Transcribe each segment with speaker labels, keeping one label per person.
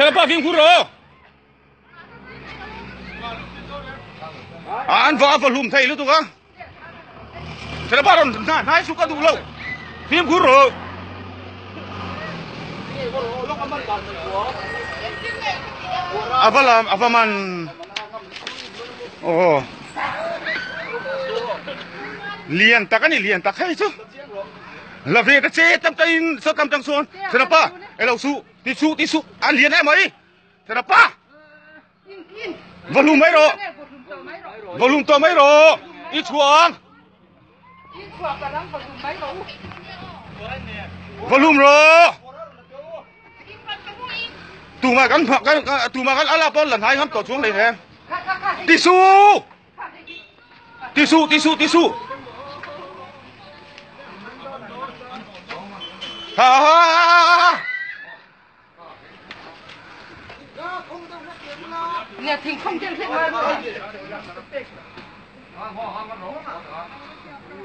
Speaker 1: Kenapa film kuro? An va volume thai lu tu ka. xuống ron na na phim tu lo. Film kuro. Apa à, lah apa à, man Oh Lian tak kan ni lian tak hai chứ là vì cái xe tâm tay sơ cầm trăng xuân thế là pa em lâu su tí su tí su ăn liền em ấy. Thế là pa. Volume mấy rồi volume to mấy rồi ít chuông volume rồi tụ mà gắn cái tụ mà gắn ala pon lần hai ngắm tổ xuống này em. Tí su tí su tí su tí su ha ha ha.
Speaker 2: Nhà thỉnh không trên thế mà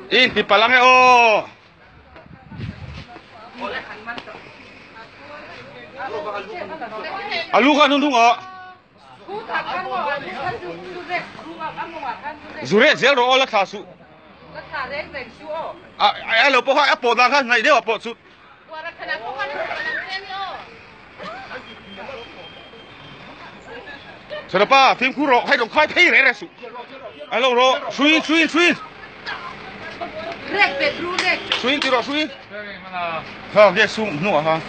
Speaker 1: in ti palang e o alu ka nung o zure zel ro la tha su
Speaker 2: Tất cả đấy rệt chú ổ
Speaker 1: a a lo po ha a po da ka ngai de wa po su
Speaker 2: Quả là khả năng không
Speaker 1: 是他爸，穿苦了，还用快腿来来收。哎，老
Speaker 2: 罗，水水水。
Speaker 1: 水多少水？好，别收诺哈。